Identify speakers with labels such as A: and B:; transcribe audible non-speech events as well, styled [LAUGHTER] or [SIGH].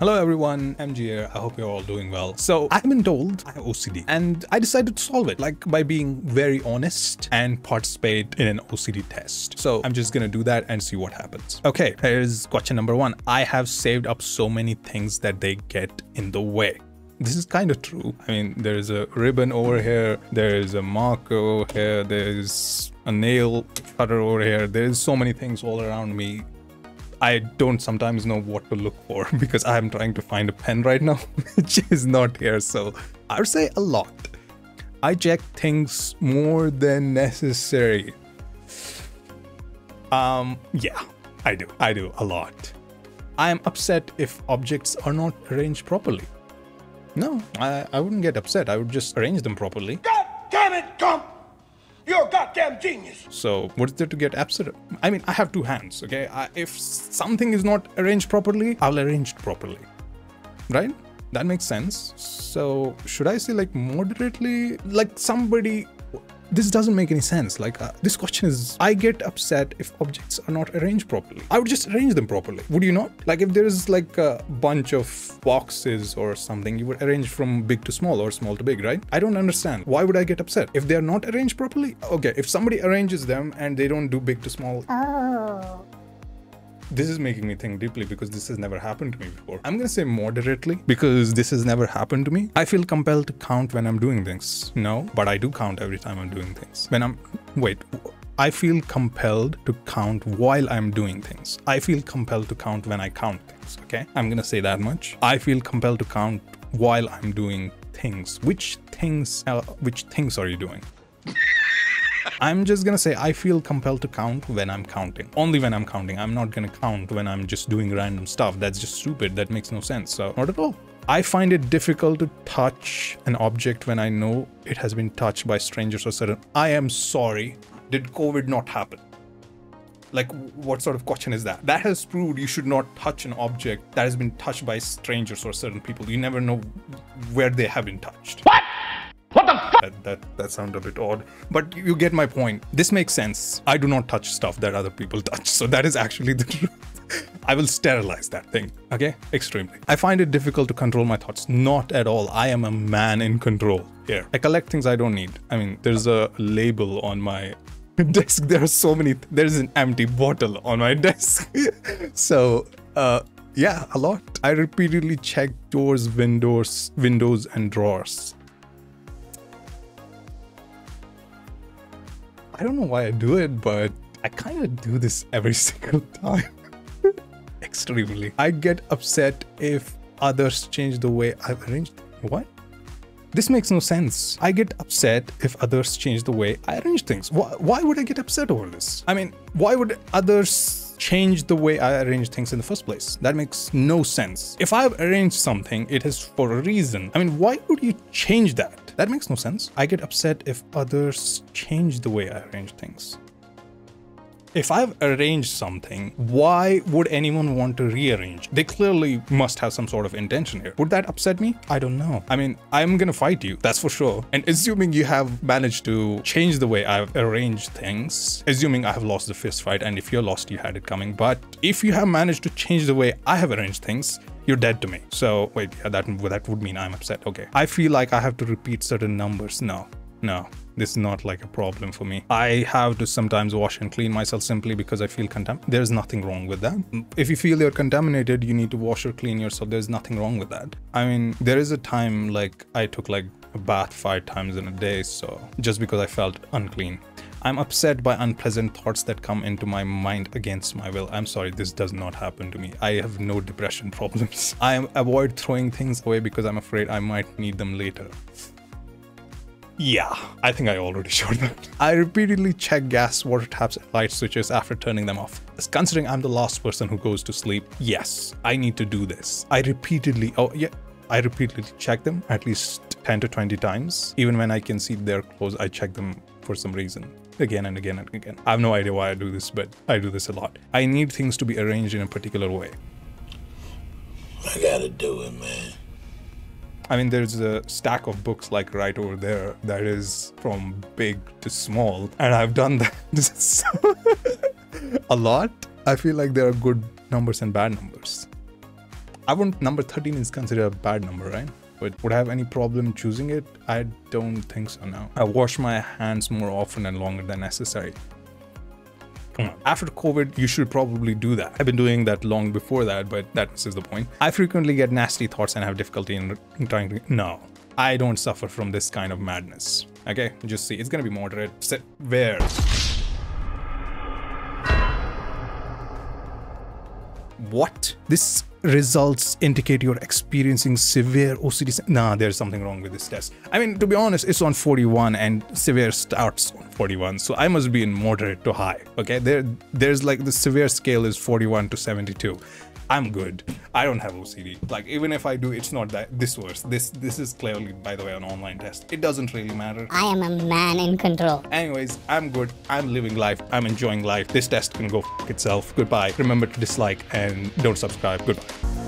A: Hello everyone, MG here. I hope you're all doing well. So I've been told I have OCD and I decided to solve it like by being very honest and participate in an OCD test. So I'm just gonna do that and see what happens. Okay, here's question number one. I have saved up so many things that they get in the way. This is kind of true. I mean, there's a ribbon over here, there's a marker over here, there's a nail cutter over here. There's so many things all around me I don't sometimes know what to look for [LAUGHS] because I'm trying to find a pen right now, [LAUGHS] which is not here. So I would say a lot. I check things more than necessary. Um, yeah, I do. I do a lot. I am upset if objects are not arranged properly. No, I, I wouldn't get upset. I would just arrange them properly.
B: God damn it, Gump! You're a goddamn genius.
A: So what's there to get upset? I mean, I have two hands, okay? I, if something is not arranged properly, I'll arrange it properly, right? That makes sense. So should I say like moderately, like somebody this doesn't make any sense. Like, uh, this question is, I get upset if objects are not arranged properly. I would just arrange them properly. Would you not? Like, if there is like a bunch of boxes or something, you would arrange from big to small or small to big, right? I don't understand. Why would I get upset? If they're not arranged properly? Okay, if somebody arranges them and they don't do big to small. Oh this is making me think deeply because this has never happened to me before. I'm gonna say moderately because this has never happened to me. I feel compelled to count when I'm doing things. No, but I do count every time I'm doing things. When I'm, wait, I feel compelled to count while I'm doing things. I feel compelled to count when I count things, okay? I'm gonna say that much. I feel compelled to count while I'm doing things. Which things, uh, which things are you doing? I'm just gonna say I feel compelled to count when I'm counting. Only when I'm counting. I'm not gonna count when I'm just doing random stuff. That's just stupid. That makes no sense. So not at all. I find it difficult to touch an object when I know it has been touched by strangers or certain. I am sorry. Did COVID not happen? Like, what sort of question is that? That has proved you should not touch an object that has been touched by strangers or certain people. You never know where they have been touched.
B: What?
A: That, that, that sounds a bit odd, but you get my point. This makes sense. I do not touch stuff that other people [LAUGHS] touch, so that is actually the truth. [LAUGHS] I will sterilize that thing, okay? Extremely. I find it difficult to control my thoughts. Not at all. I am a man in control here. I collect things I don't need. I mean, there's a label on my [LAUGHS] desk. There are so many. There's an empty bottle on my desk. so, uh, yeah, a lot. I repeatedly check doors, windows, windows, and drawers. I don't know why I do it, but I kind of do this every [LAUGHS] single time. [LAUGHS] Extremely. I get upset if others change the way I've arranged. What? This makes no sense. I get upset if others change the way I arrange things. Why, why would I get upset over this? I mean, why would others change the way I arrange things in the first place? That makes no sense. If I've arranged something, it is for a reason. I mean, why would you change that? That makes no sense. I get upset if others change the way I arrange things. If I've arranged something, why would anyone want to rearrange? They clearly must have some sort of intention here. Would that upset me? I don't know. I mean, I'm gonna fight you, that's for sure. And assuming you have managed to change the way I've arranged things, assuming I have lost the fist fight, and if you're lost, you had it coming. But if you have managed to change the way I have arranged things, you're dead to me. So wait, yeah, that that would mean I'm upset. Okay. I feel like I have to repeat certain numbers. No, no. This is not like a problem for me. I have to sometimes wash and clean myself simply because I feel contaminated. There's nothing wrong with that. If you feel you're contaminated, you need to wash or clean yourself. There's nothing wrong with that. I mean, there is a time like I took like a bath five times in a day, so just because I felt unclean. I'm upset by unpleasant thoughts that come into my mind against my will. I'm sorry, this does not happen to me. I have no depression [LAUGHS] problems. I avoid throwing things away because I'm afraid I might need them later. Yeah, I think I already [LAUGHS] showed that. I repeatedly check gas, water taps, and light switches after turning them off. Considering I'm the last person who goes to sleep, yes, I need to do this. I repeatedly, oh yeah, I repeatedly check them at least 10 to 20 times. Even when I can see they're closed, I check them for some reason again and again and again. I have no idea why I do this, but I do this a lot. I need things to be arranged in a particular way.
B: I gotta do it, man.
A: I mean, there's a stack of books like right over there that is from big to small, and I've done that [LAUGHS] a lot. I feel like there are good numbers and bad numbers. I wouldn't, number 13 is considered a bad number, right? But would I have any problem choosing it? I don't think so now. I wash my hands more often and longer than necessary. Come on. After COVID, you should probably do that. I've been doing that long before that, but that misses the point. I frequently get nasty thoughts and have difficulty in, in trying to. No, I don't suffer from this kind of madness. Okay, just see. It's gonna be moderate. Severe. What? This results indicate you're experiencing severe OCD. Nah, there's something wrong with this test. I mean, to be honest, it's on 41 and severe starts on 41. So I must be in moderate to high. Okay, there, there's like the severe scale is 41 to 72. I'm good. I don't have OCD. Like even if I do, it's not that this worse. This this is clearly, by the way, an online test. It doesn't really matter.
C: I am a man in control.
A: Anyways, I'm good. I'm living life. I'm enjoying life. This test can go f itself. Goodbye. Remember to dislike and don't subscribe. Goodbye.